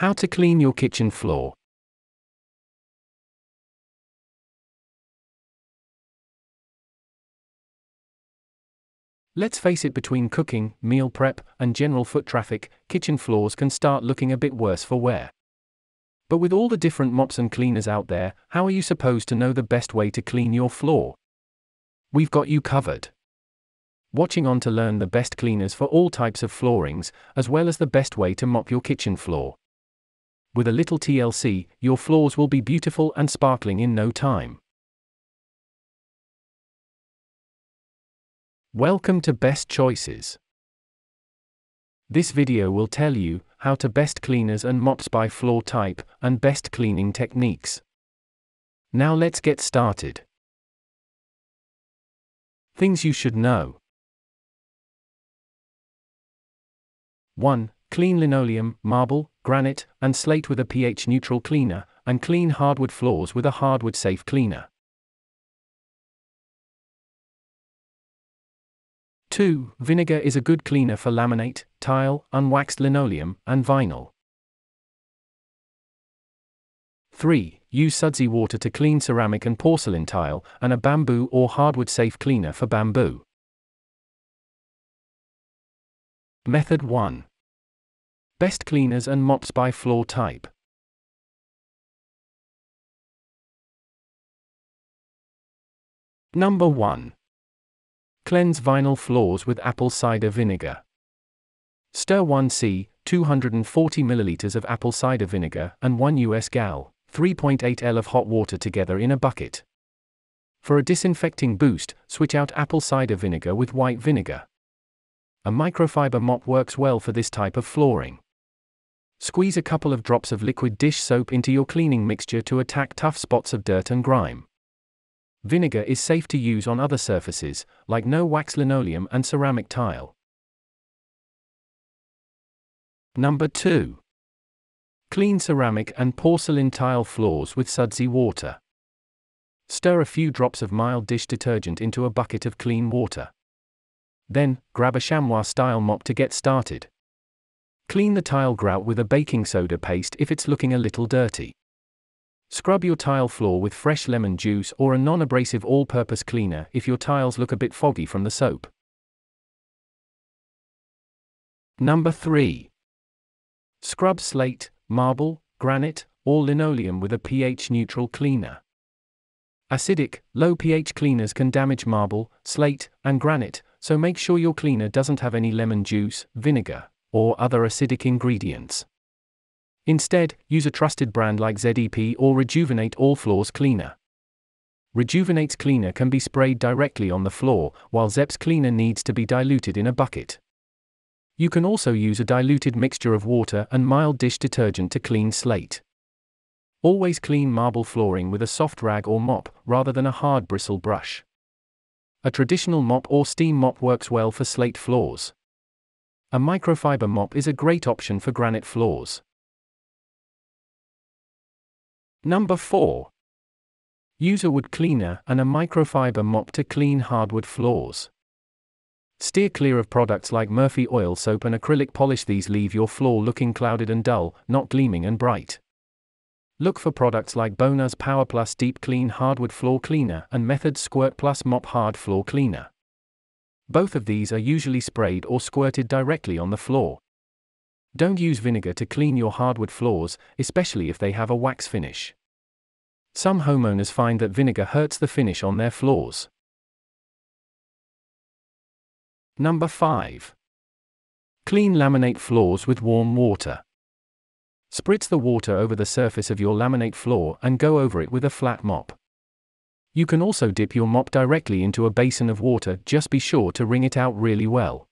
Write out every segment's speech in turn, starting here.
How to clean your kitchen floor. Let's face it, between cooking, meal prep, and general foot traffic, kitchen floors can start looking a bit worse for wear. But with all the different mops and cleaners out there, how are you supposed to know the best way to clean your floor? We've got you covered. Watching on to learn the best cleaners for all types of floorings, as well as the best way to mop your kitchen floor. With a little TLC, your floors will be beautiful and sparkling in no time. Welcome to Best Choices. This video will tell you how to best cleaners and mops by floor type and best cleaning techniques. Now let's get started. Things you should know. 1. Clean linoleum, marble, granite, and slate with a pH neutral cleaner, and clean hardwood floors with a hardwood safe cleaner. 2. Vinegar is a good cleaner for laminate, tile, unwaxed linoleum, and vinyl. 3. Use sudsy water to clean ceramic and porcelain tile, and a bamboo or hardwood safe cleaner for bamboo. Method 1. Best cleaners and mops by floor type. Number 1. Cleanse vinyl floors with apple cider vinegar. Stir 1c, 240 ml of apple cider vinegar, and 1 US gal, 3.8 L of hot water together in a bucket. For a disinfecting boost, switch out apple cider vinegar with white vinegar. A microfiber mop works well for this type of flooring. Squeeze a couple of drops of liquid dish soap into your cleaning mixture to attack tough spots of dirt and grime. Vinegar is safe to use on other surfaces, like no wax linoleum and ceramic tile. Number 2. Clean ceramic and porcelain tile floors with sudsy water. Stir a few drops of mild dish detergent into a bucket of clean water. Then, grab a chamois style mop to get started. Clean the tile grout with a baking soda paste if it's looking a little dirty. Scrub your tile floor with fresh lemon juice or a non abrasive all purpose cleaner if your tiles look a bit foggy from the soap. Number 3. Scrub slate, marble, granite, or linoleum with a pH neutral cleaner. Acidic, low pH cleaners can damage marble, slate, and granite, so make sure your cleaner doesn't have any lemon juice, vinegar, or other acidic ingredients. Instead, use a trusted brand like ZEP or Rejuvenate All Floors Cleaner. Rejuvenate's cleaner can be sprayed directly on the floor, while ZEP's cleaner needs to be diluted in a bucket. You can also use a diluted mixture of water and mild dish detergent to clean slate. Always clean marble flooring with a soft rag or mop, rather than a hard bristle brush. A traditional mop or steam mop works well for slate floors. A microfiber mop is a great option for granite floors. Number 4. Use a wood cleaner and a microfiber mop to clean hardwood floors. Steer clear of products like Murphy oil soap and acrylic polish, these leave your floor looking clouded and dull, not gleaming and bright. Look for products like Bona's Power Plus Deep Clean Hardwood Floor Cleaner and Method Squirt Plus Mop Hard Floor Cleaner. Both of these are usually sprayed or squirted directly on the floor. Don't use vinegar to clean your hardwood floors, especially if they have a wax finish. Some homeowners find that vinegar hurts the finish on their floors. Number 5. Clean laminate floors with warm water. Spritz the water over the surface of your laminate floor and go over it with a flat mop. You can also dip your mop directly into a basin of water, just be sure to wring it out really well.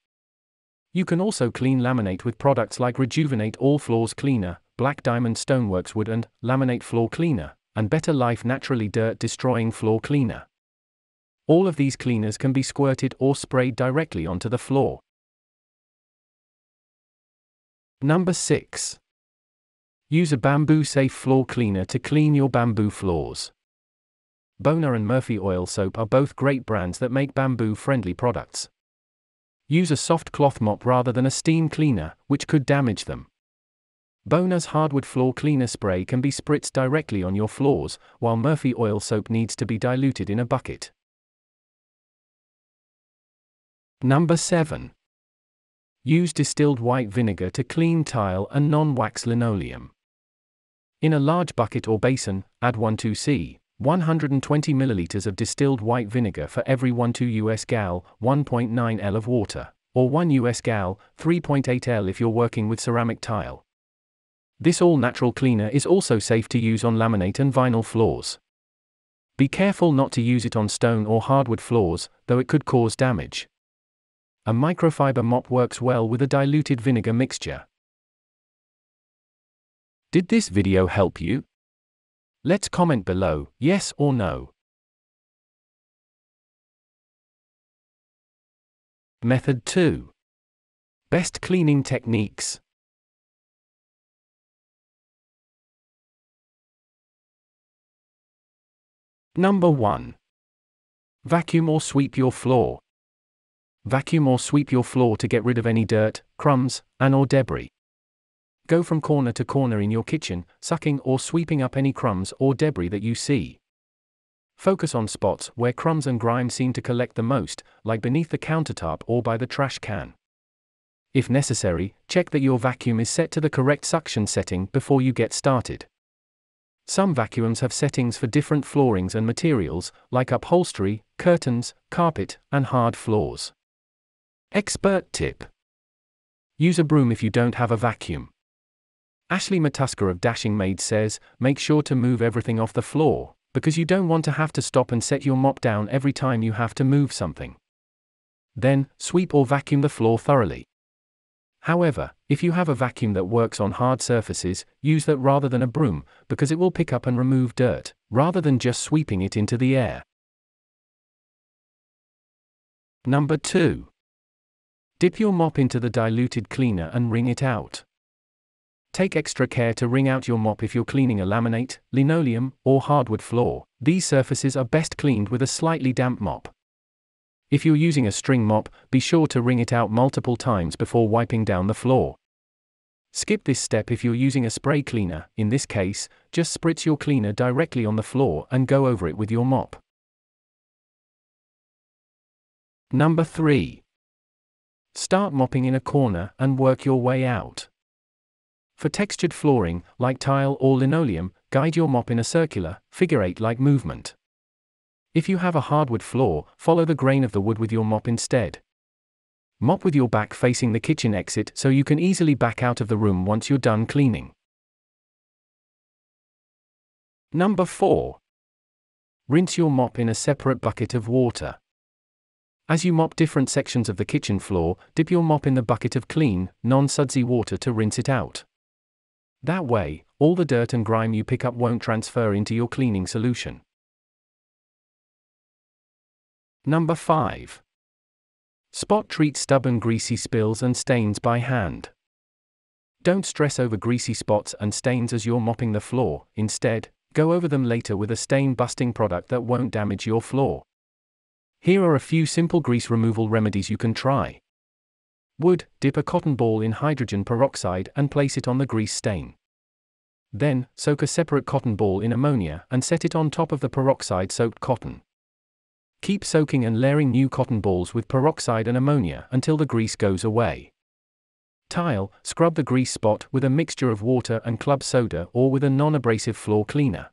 You can also clean laminate with products like Rejuvenate All Floors Cleaner, Black Diamond Stoneworks Wood and Laminate Floor Cleaner, and Better Life Naturally Dirt Destroying Floor Cleaner. All of these cleaners can be squirted or sprayed directly onto the floor. Number 6. Use a bamboo safe floor cleaner to clean your bamboo floors. Bona and Murphy Oil Soap are both great brands that make bamboo friendly products. Use a soft cloth mop rather than a steam cleaner, which could damage them. Bona's hardwood floor cleaner spray can be spritzed directly on your floors, while Murphy oil soap needs to be diluted in a bucket. Number 7. Use distilled white vinegar to clean tile and non wax linoleum. In a large bucket or basin, add 1-2 120 ml of distilled white vinegar for every 1-2 US gal, 1.9 L of water, or 1 US gal, 3.8 L if you're working with ceramic tile. This all natural cleaner is also safe to use on laminate and vinyl floors. Be careful not to use it on stone or hardwood floors, though it could cause damage. A microfiber mop works well with a diluted vinegar mixture. Did this video help you? Let's comment below, yes or no. Method 2. Best cleaning techniques. Number 1. Vacuum or sweep your floor. Vacuum or sweep your floor to get rid of any dirt, crumbs, and or debris. Go from corner to corner in your kitchen, sucking or sweeping up any crumbs or debris that you see. Focus on spots where crumbs and grime seem to collect the most, like beneath the countertop or by the trash can. If necessary, check that your vacuum is set to the correct suction setting before you get started. Some vacuums have settings for different floorings and materials, like upholstery, curtains, carpet, and hard floors. Expert tip Use a broom if you don't have a vacuum. Ashley Matuska of Dashing Maid says, make sure to move everything off the floor, because you don't want to have to stop and set your mop down every time you have to move something. Then, sweep or vacuum the floor thoroughly. However, if you have a vacuum that works on hard surfaces, use that rather than a broom, because it will pick up and remove dirt, rather than just sweeping it into the air. Number 2. Dip your mop into the diluted cleaner and wring it out. Take extra care to wring out your mop if you're cleaning a laminate, linoleum, or hardwood floor. These surfaces are best cleaned with a slightly damp mop. If you're using a string mop, be sure to wring it out multiple times before wiping down the floor. Skip this step if you're using a spray cleaner, in this case, just spritz your cleaner directly on the floor and go over it with your mop. Number 3. Start mopping in a corner and work your way out. For textured flooring, like tile or linoleum, guide your mop in a circular, figure eight like movement. If you have a hardwood floor, follow the grain of the wood with your mop instead. Mop with your back facing the kitchen exit so you can easily back out of the room once you're done cleaning. Number 4. Rinse your mop in a separate bucket of water. As you mop different sections of the kitchen floor, dip your mop in the bucket of clean, non sudsy water to rinse it out. That way, all the dirt and grime you pick up won't transfer into your cleaning solution. Number 5. Spot treat stubborn greasy spills and stains by hand. Don't stress over greasy spots and stains as you're mopping the floor, instead, go over them later with a stain busting product that won't damage your floor. Here are a few simple grease removal remedies you can try. Wood, dip a cotton ball in hydrogen peroxide and place it on the grease stain. Then, soak a separate cotton ball in ammonia and set it on top of the peroxide soaked cotton. Keep soaking and layering new cotton balls with peroxide and ammonia until the grease goes away. Tile, scrub the grease spot with a mixture of water and club soda or with a non abrasive floor cleaner.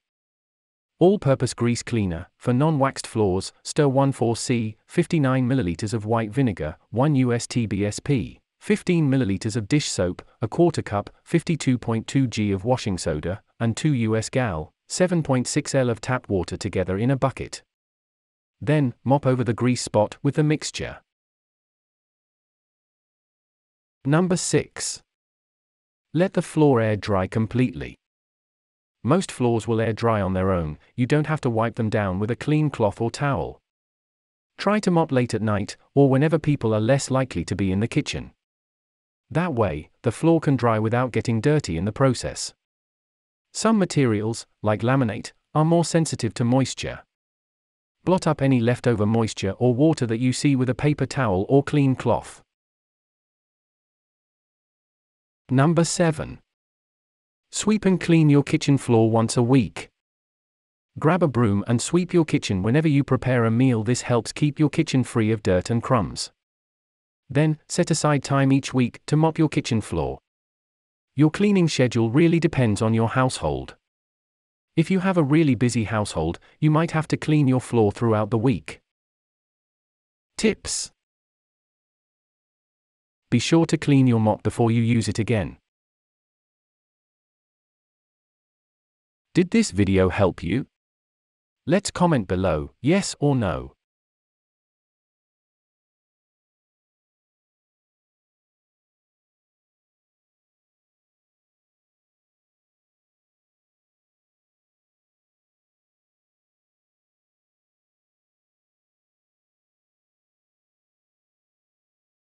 All purpose grease cleaner, for non waxed floors, stir 1 4C, 59 ml of white vinegar, 1 US TBSP, 15 ml of dish soap, a quarter cup, 52.2 g of washing soda, and 2 US gal, 7.6 L of tap water together in a bucket. Then, mop over the grease spot with the mixture. Number 6. Let the floor air dry completely. Most floors will air dry on their own, you don't have to wipe them down with a clean cloth or towel. Try to mop late at night, or whenever people are less likely to be in the kitchen. That way, the floor can dry without getting dirty in the process. Some materials, like laminate, are more sensitive to moisture. Blot up any leftover moisture or water that you see with a paper towel or clean cloth. Number 7. Sweep and clean your kitchen floor once a week. Grab a broom and sweep your kitchen whenever you prepare a meal. This helps keep your kitchen free of dirt and crumbs. Then, set aside time each week to mop your kitchen floor. Your cleaning schedule really depends on your household. If you have a really busy household, you might have to clean your floor throughout the week. Tips Be sure to clean your mop before you use it again. Did this video help you? Let's comment below, yes or no.